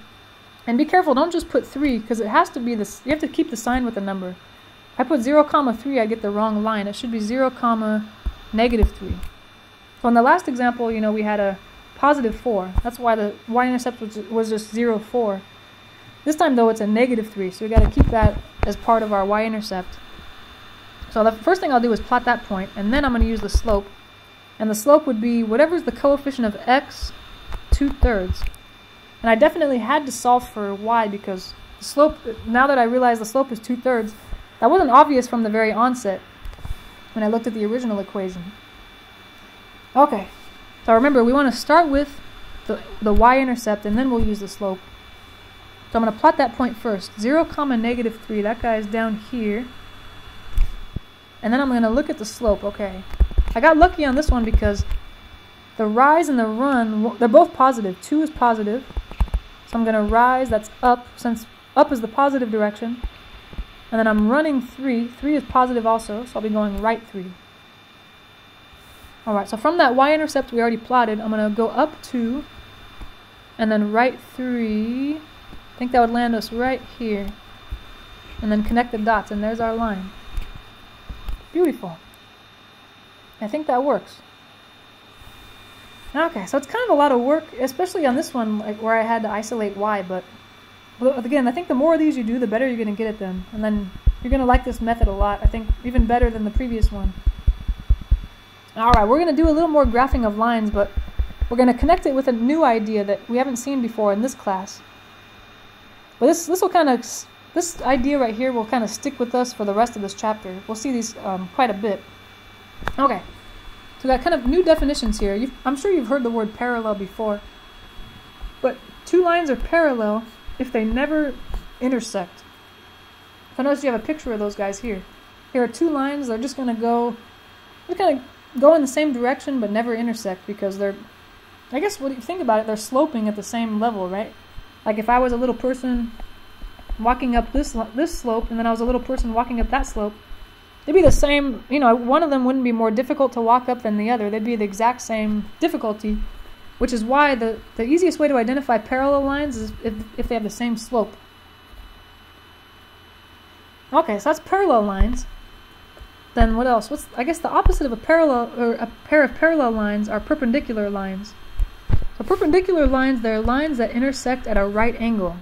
and be careful, don't just put 3, because it has to be this, you have to keep the sign with the number. If I put 0, comma 3, I get the wrong line. It should be 0, comma negative 3. So in the last example, you know, we had a positive 4. That's why the y-intercept was, was just 0, 4. This time, though, it's a negative 3, so we got to keep that as part of our y-intercept. So the first thing I'll do is plot that point, and then I'm going to use the slope. And the slope would be whatever's the coefficient of x 2 thirds. And I definitely had to solve for y because the slope, now that I realize the slope is 2 thirds, that wasn't obvious from the very onset when I looked at the original equation. Okay, so remember we want to start with the, the y-intercept and then we'll use the slope. So I'm going to plot that point first. 0 comma negative 3, that guy is down here. And then I'm going to look at the slope, okay. I got lucky on this one because the rise and the run, they're both positive. 2 is positive, so I'm going to rise, that's up, since up is the positive direction. And then I'm running 3. 3 is positive also, so I'll be going right 3. Alright, so from that y-intercept we already plotted, I'm going to go up 2, and then right 3. I think that would land us right here. And then connect the dots, and there's our line. Beautiful. I think that works. Okay, so it's kind of a lot of work, especially on this one, like where I had to isolate y. But, but again, I think the more of these you do, the better you're going to get at them, and then you're going to like this method a lot. I think even better than the previous one. All right, we're going to do a little more graphing of lines, but we're going to connect it with a new idea that we haven't seen before in this class. But this this will kind of this idea right here will kind of stick with us for the rest of this chapter. We'll see these um, quite a bit. Okay. So we got kind of new definitions here. You've, I'm sure you've heard the word parallel before. But two lines are parallel if they never intersect. So notice you have a picture of those guys here. Here are two lines, they're just going to go, they're going to go in the same direction but never intersect because they're, I guess what you think about it, they're sloping at the same level, right? Like if I was a little person walking up this this slope, and then I was a little person walking up that slope, they'd be the same. You know, one of them wouldn't be more difficult to walk up than the other. They'd be the exact same difficulty, which is why the the easiest way to identify parallel lines is if if they have the same slope. Okay, so that's parallel lines. Then what else? What's I guess the opposite of a parallel or a pair of parallel lines are perpendicular lines. Perpendicular lines, they're lines that intersect at a right angle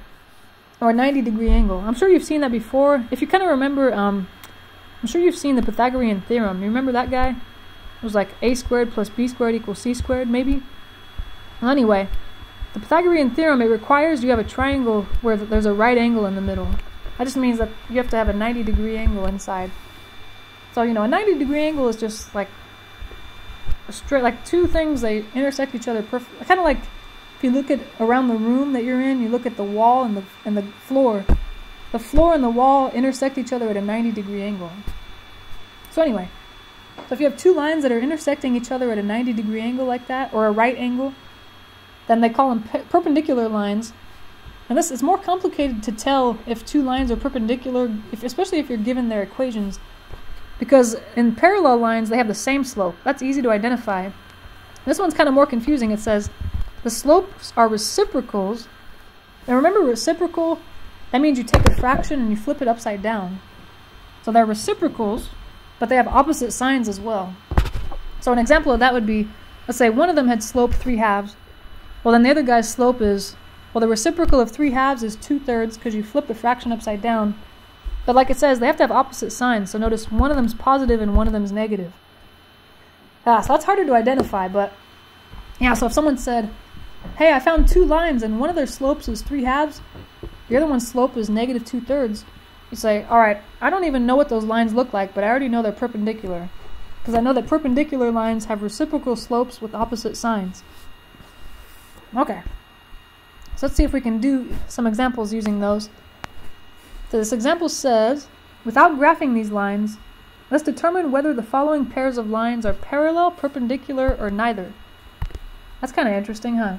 or a 90 degree angle. I'm sure you've seen that before. If you kind of remember, um, I'm sure you've seen the Pythagorean theorem. You remember that guy? It was like a squared plus b squared equals c squared, maybe? Well, anyway, the Pythagorean theorem, it requires you have a triangle where there's a right angle in the middle. That just means that you have to have a 90 degree angle inside. So, you know, a 90 degree angle is just like straight like two things they intersect each other perfect kind of like if you look at around the room that you're in you look at the wall and the and the floor. The floor and the wall intersect each other at a 90 degree angle. So anyway so if you have two lines that are intersecting each other at a 90 degree angle like that or a right angle then they call them pe- perpendicular lines. And this is more complicated to tell if two lines are perpendicular if, especially if you're given their equations because in parallel lines they have the same slope. That's easy to identify. This one's kind of more confusing. It says the slopes are reciprocals. And remember reciprocal, that means you take a fraction and you flip it upside down. So they're reciprocals, but they have opposite signs as well. So an example of that would be, let's say one of them had slope 3 halves. Well then the other guy's slope is, well the reciprocal of 3 halves is 2 thirds because you flip the fraction upside down. But like it says, they have to have opposite signs. So notice one of them is positive and one of them is negative. Yeah, so that's harder to identify. But yeah, so if someone said, hey, I found two lines and one of their slopes is three halves, the other one's slope is negative two thirds, you say, all right, I don't even know what those lines look like, but I already know they're perpendicular. Because I know that perpendicular lines have reciprocal slopes with opposite signs. Okay. So let's see if we can do some examples using those. So this example says, without graphing these lines, let's determine whether the following pairs of lines are parallel, perpendicular, or neither. That's kind of interesting, huh?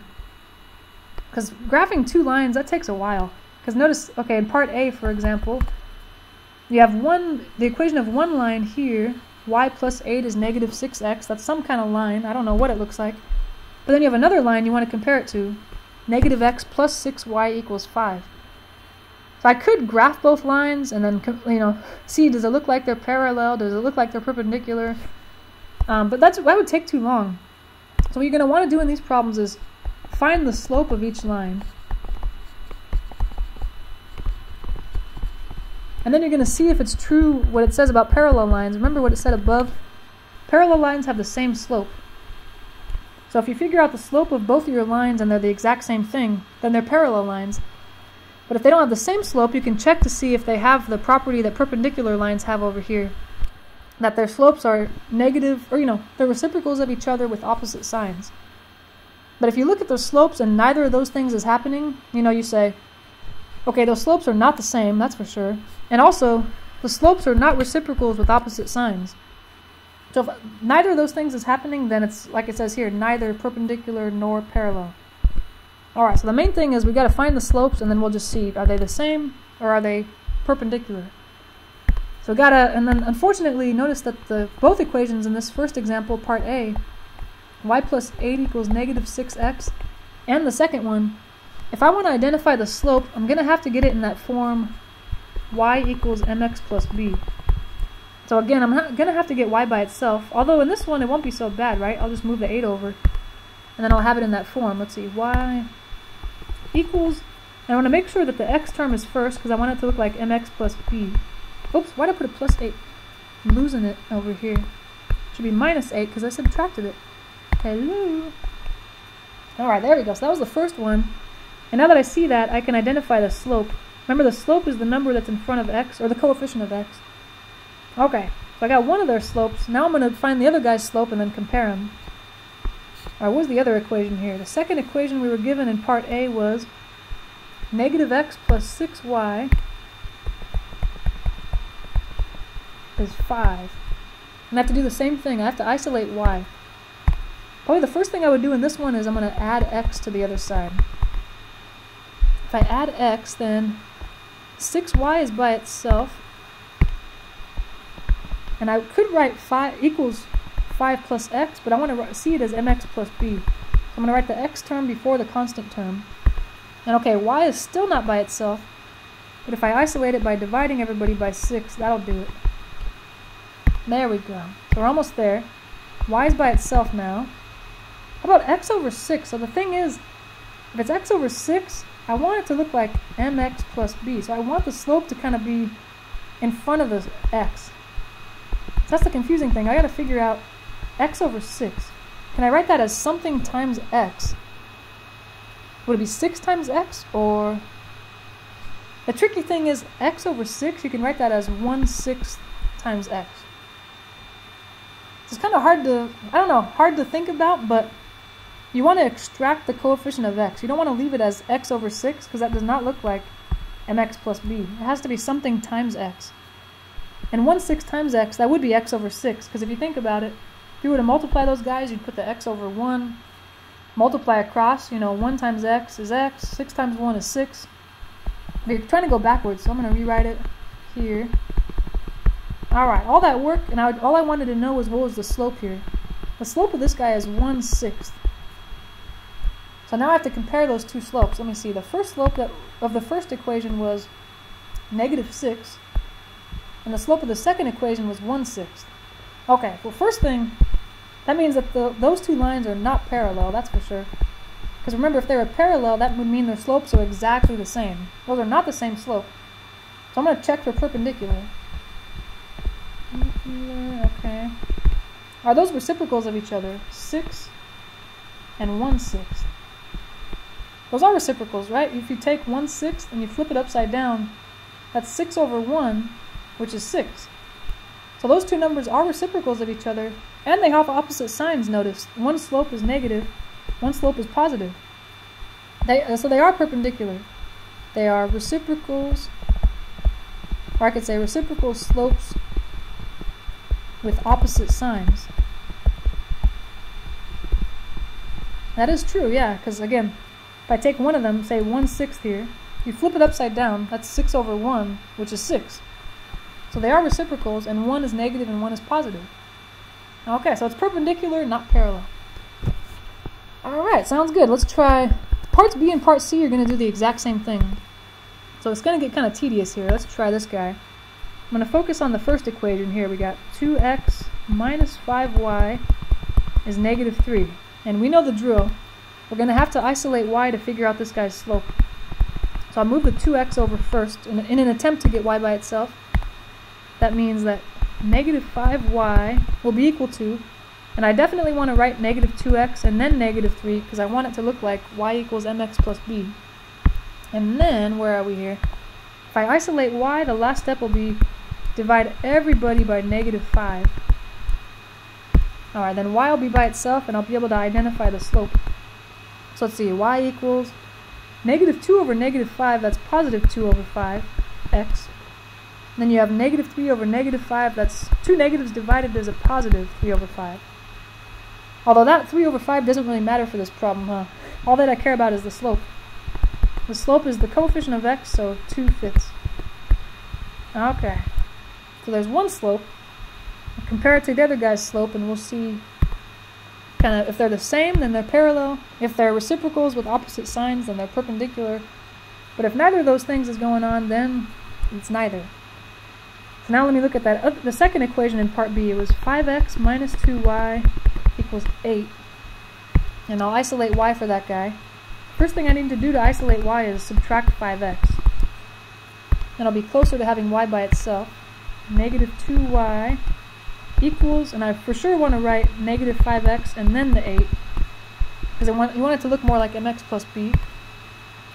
Because graphing two lines, that takes a while. Because notice, okay, in part A, for example, you have one, the equation of one line here, y plus 8 is negative 6x. That's some kind of line. I don't know what it looks like. But then you have another line you want to compare it to. Negative x plus 6y equals 5. So I could graph both lines and then, you know, see does it look like they're parallel? Does it look like they're perpendicular? Um, but that's that would take too long. So what you're going to want to do in these problems is find the slope of each line. And then you're going to see if it's true what it says about parallel lines. Remember what it said above? Parallel lines have the same slope. So if you figure out the slope of both of your lines and they're the exact same thing, then they're parallel lines. But if they don't have the same slope, you can check to see if they have the property that perpendicular lines have over here. That their slopes are negative, or you know, they're reciprocals of each other with opposite signs. But if you look at those slopes and neither of those things is happening, you know, you say, okay, those slopes are not the same, that's for sure. And also, the slopes are not reciprocals with opposite signs. So if neither of those things is happening, then it's, like it says here, neither perpendicular nor parallel. Alright, so the main thing is we got to find the slopes and then we'll just see, are they the same or are they perpendicular? So gotta, and then unfortunately notice that the both equations in this first example, part A, y plus 8 equals negative 6x, and the second one, if I want to identify the slope, I'm going to have to get it in that form y equals mx plus b. So again, I'm going to have to get y by itself, although in this one it won't be so bad, right? I'll just move the 8 over, and then I'll have it in that form. Let's see, y equals, and I want to make sure that the x term is first because I want it to look like mx plus b. Oops, why did I put a plus 8? I'm losing it over here. It should be minus 8 because I subtracted it. Hello. Alright, there we go. So that was the first one. And now that I see that, I can identify the slope. Remember, the slope is the number that's in front of x, or the coefficient of x. Okay, so I got one of their slopes. Now I'm going to find the other guy's slope and then compare them. What was the other equation here? The second equation we were given in part A was negative x plus 6y is 5. And I have to do the same thing. I have to isolate y. Probably the first thing I would do in this one is I'm going to add x to the other side. if I add x, then 6y is by itself. And I could write 5 equals 5 plus x, but I want to see it as mx plus b. So I'm going to write the x term before the constant term. And okay, y is still not by itself, but if I isolate it by dividing everybody by 6, that'll do it. There we go. So we're almost there. y is by itself now. How about x over 6? So the thing is, if it's x over 6, I want it to look like mx plus b. So I want the slope to kind of be in front of the x. So that's the confusing thing. I got to figure out x over 6. Can I write that as something times x? Would it be 6 times x or... The tricky thing is x over 6, you can write that as 1 sixth times x. It's kind of hard to, I don't know, hard to think about, but you want to extract the coefficient of x. You don't want to leave it as x over 6 because that does not look like mx plus b. It has to be something times x. And 1 6 times x, that would be x over 6 because if you think about it, if you were to multiply those guys, you'd put the x over 1, multiply across, you know, 1 times x is x, 6 times 1 is 6. But you're trying to go backwards, so I'm going to rewrite it here. Alright, all that work, and I, all I wanted to know was what was the slope here. The slope of this guy is 1 sixth. So now I have to compare those two slopes. Let me see. The first slope that, of the first equation was negative 6, and the slope of the second equation was 1 sixth. Okay, well first thing, that means that the, those two lines are not parallel, that's for sure. Because remember, if they were parallel, that would mean their slopes are exactly the same. Well, they're not the same slope. So I'm going to check for perpendicular. Mm-hmm, okay. Are those reciprocals of each other? 6 and 1 sixth. Those are reciprocals, right? If you take 1 sixth and you flip it upside down, that's 6 over 1, which is 6. So those two numbers are reciprocals of each other, and they have opposite signs, notice. One slope is negative, one slope is positive. They, uh, so they are perpendicular. They are reciprocals, or I could say reciprocal slopes with opposite signs. That is true, yeah, because again, if I take one of them, say 1 sixth here, you flip it upside down, that's 6 over 1, which is 6. So they are reciprocals, and one is negative and one is positive. Okay, so it's perpendicular, not parallel. Alright, sounds good. Let's try... Parts B and part C are going to do the exact same thing. So it's going to get kind of tedious here. Let's try this guy. I'm going to focus on the first equation here. We got 2x minus 5y is negative 3. And we know the drill. We're going to have to isolate y to figure out this guy's slope. So I'll move the 2x over first in, in an attempt to get y by itself. That means that negative 5y will be equal to, and I definitely want to write negative 2x and then negative 3 because I want it to look like y equals mx plus b. And then, where are we here? If I isolate y, the last step will be divide everybody by negative 5. Alright, then y will be by itself and I'll be able to identify the slope. So let's see, y equals negative 2 over negative 5, that's positive 2 over 5, x. then you have negative 3 over negative 5, that's two negatives divided as a positive 3 over 5. Although that 3 over 5 doesn't really matter for this problem, huh? All that I care about is the slope. The slope is the coefficient of x, so 2 fifths. Okay. So there's one slope. compare it to the other guy's slope and we'll see kind of if they're the same then they're parallel if they're reciprocals with opposite signs then they're perpendicular but if neither of those things is going on then it's neither now let me look at that the second equation in part b it was 5x minus 2y equals 8 and I'll isolate y for that guy first thing I need to do to isolate y is subtract 5x then I'll be closer to having y by itself negative 2y equals, and I for sure want to write negative 5x and then the 8, because I want, you want it to look more like mx plus b.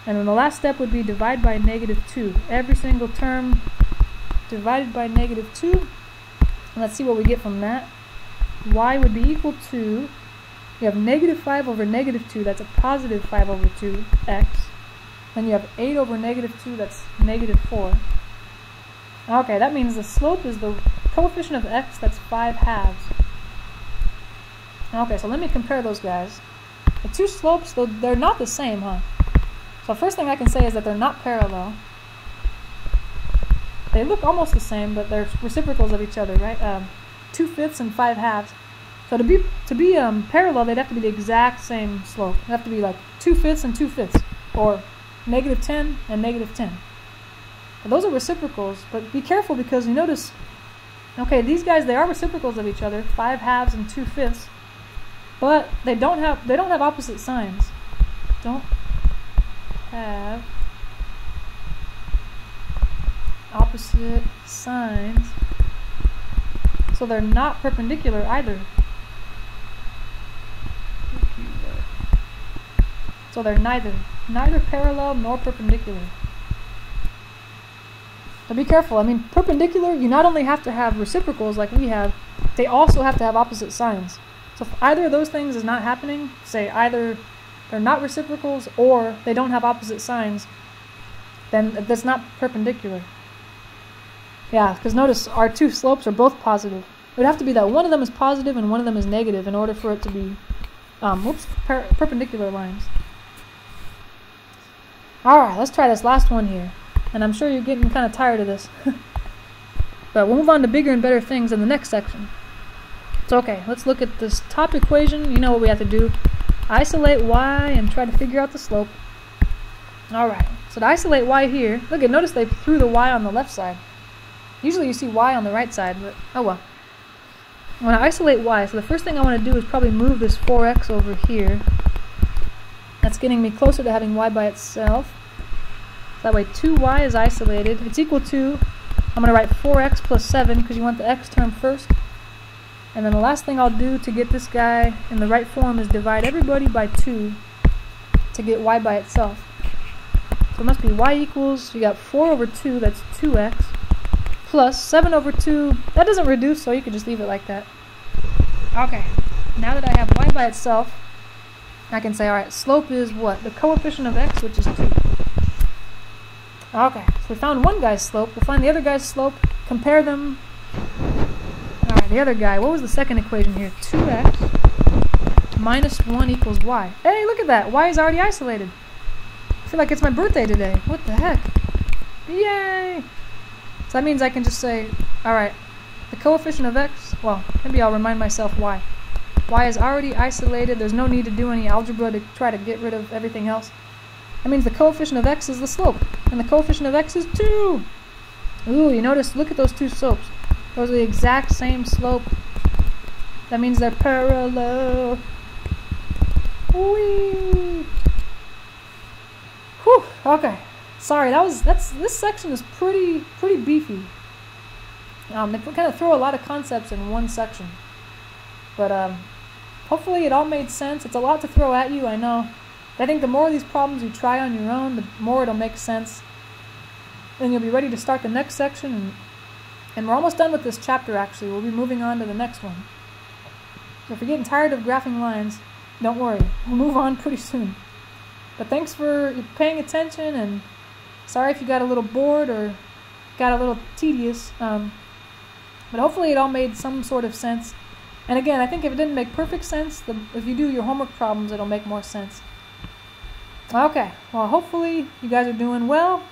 And then the last step would be divide by negative 2. Every single term divided by negative 2. Let's see what we get from that. y would be equal to, you have negative 5 over negative 2, that's a positive 5 over 2, x. Then you have 8 over negative 2, that's negative 4. Okay, that means the slope is the coefficient of x, that's 5 halves. Okay, so let me compare those guys. The two slopes, though they're not the same, huh? So first thing I can say is that they're not parallel. They look almost the same, but they're reciprocals of each other, right? Um, two fifths and five halves. So to be to be um, parallel, they'd have to be the exact same slope. It'd have to be like two fifths and two fifths, or negative 10 and negative 10. But those are reciprocals, but be careful because you notice, okay, these guys they are reciprocals of each other, five halves and two fifths, but they don't have they don't have opposite signs. Don't have opposite signs. So they're not perpendicular either. So they're neither. Neither parallel nor perpendicular. So be careful. I mean, perpendicular, you not only have to have reciprocals like we have, they also have to have opposite signs. So if either of those things is not happening, say either they're not reciprocals or they don't have opposite signs, then that's not perpendicular. Yeah, because notice our two slopes are both positive. It would have to be that one of them is positive and one of them is negative in order for it to be, um, whoops, per perpendicular lines. Alright, let's try this last one here. And I'm sure you're getting kind of tired of this. but we'll move on to bigger and better things in the next section. So okay, let's look at this top equation. You know what we have to do. Isolate y and try to figure out the slope. Alright, so to isolate y here, look at notice they threw the y on the left side. Usually you see y on the right side, but oh well. I want to isolate y, so the first thing I want to do is probably move this 4x over here. That's getting me closer to having y by itself. That way 2y is isolated. It's equal to, I'm going to write 4x plus 7 because you want the x term first. And then the last thing I'll do to get this guy in the right form is divide everybody by 2 to get y by itself. So it must be y equals, you got 4 over 2, that's 2x, plus 7 over 2, that doesn't reduce, so you could just leave it like that. Okay, now that I have y by itself, I can say, alright, slope is what? The coefficient of x, which is 2. Okay, so we found one guy's slope. We'll find the other guy's slope, compare them. Alright, the other guy, what was the second equation here? 2x minus 1 equals y. Hey, look at that! y is already isolated. I feel like it's my birthday today. What the heck? Yay! So that means I can just say, alright, the coefficient of x, well, maybe I'll remind myself why y is already isolated. There's no need to do any algebra to try to get rid of everything else. That means the coefficient of x is the slope, and the coefficient of x is 2. Ooh, you notice, look at those two slopes. Those are the exact same slope. That means they're parallel. Whee! Whew, okay. Sorry, that was, that's, this section is pretty, pretty beefy. Um, they kind of throw a lot of concepts in one section. But, um, hopefully it all made sense. It's a lot to throw at you, I know. But I think the more of these problems you try on your own, the more it'll make sense. And you'll be ready to start the next section. And, and we're almost done with this chapter, actually. We'll be moving on to the next one. So if you're getting tired of graphing lines, don't worry. We'll move on pretty soon. But thanks for paying attention, and sorry if you got a little bored or got a little tedious. Um, but hopefully it all made some sort of sense. And again, I think if it didn't make perfect sense, the, if you do your homework problems, it'll make more sense. Okay, well, hopefully you guys are doing well.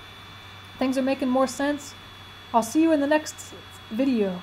Things are making more sense. I'll see you in the next video.